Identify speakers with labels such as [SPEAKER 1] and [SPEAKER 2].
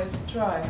[SPEAKER 1] Nice try.